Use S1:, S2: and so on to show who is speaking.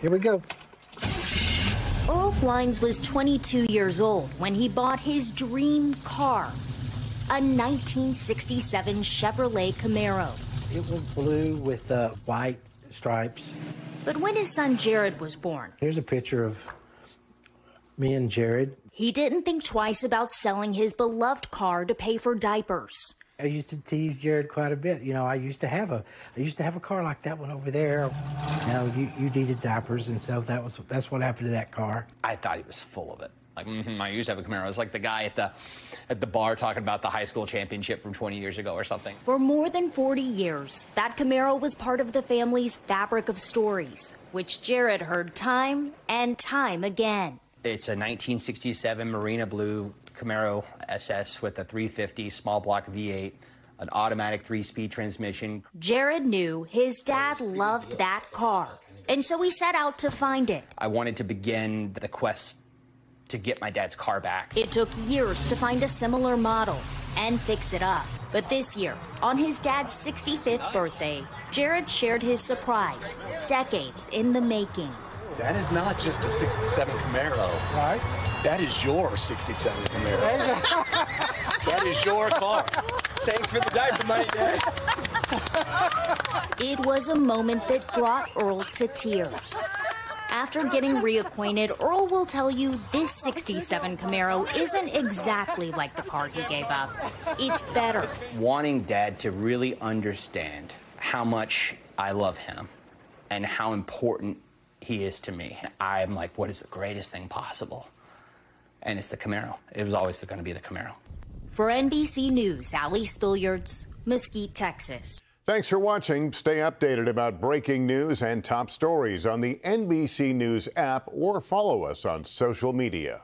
S1: Here we go.
S2: Earl Glines was 22 years old when he bought his dream car, a 1967 Chevrolet Camaro.
S1: It was blue with uh, white stripes.
S2: But when his son Jared was born,
S1: Here's a picture of me and Jared.
S2: he didn't think twice about selling his beloved car to pay for diapers.
S1: I used to tease Jared quite a bit. You know, I used to have a, I used to have a car like that one over there. You know, you, you needed diapers, and so that was that's what happened to that car.
S3: I thought he was full of it. Like, mm-hmm, I used to have a Camaro. It was like the guy at the at the bar talking about the high school championship from 20 years ago or something.
S2: For more than 40 years, that Camaro was part of the family's fabric of stories, which Jared heard time and time again.
S3: It's a 1967 Marina Blue Camaro SS with a 350 small block V8, an automatic three-speed transmission.
S2: Jared knew his dad loved that car, and so he set out to find it.
S3: I wanted to begin the quest to get my dad's car back.
S2: It took years to find a similar model and fix it up. But this year, on his dad's 65th birthday, Jared shared his surprise, decades in the making.
S4: That is not just a 67 Camaro.
S5: Right?
S4: That is your 67 Camaro. that is your car. Thanks for the diaper money, Dad.
S2: It was a moment that brought Earl to tears. After getting reacquainted, Earl will tell you this 67 Camaro isn't exactly like the car he gave up. It's better.
S3: Wanting dad to really understand how much I love him and how important he is to me. I'm like, what is the greatest thing possible? And it's the Camaro. It was always going to be the Camaro.
S2: For NBC News, Ali Spilliards, Mesquite, Texas.
S6: Thanks for watching. Stay updated about breaking news and top stories on the NBC News app or follow us on social media.